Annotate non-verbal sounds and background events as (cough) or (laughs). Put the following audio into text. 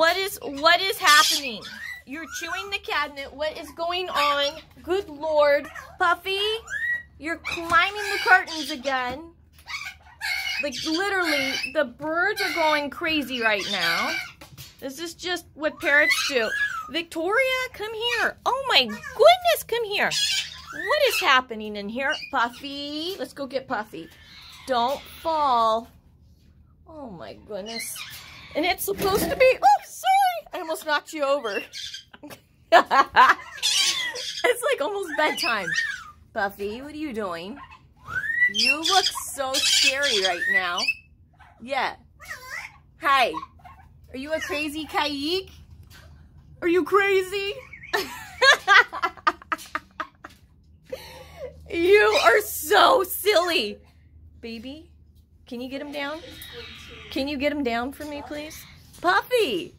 What is what is happening? You're chewing the cabinet. What is going on? Good lord. Puffy, you're climbing the curtains again. Like literally, the birds are going crazy right now. This is just what parrots do. Victoria, come here. Oh my goodness, come here. What is happening in here? Puffy, let's go get Puffy. Don't fall. Oh my goodness. And it's supposed to be, oh, knocked you over. (laughs) it's like almost bedtime. Buffy, what are you doing? You look so scary right now. Yeah. Hi. Are you a crazy caique? Are you crazy? (laughs) you are so silly. Baby, can you get him down? Can you get him down for me, please? Puffy!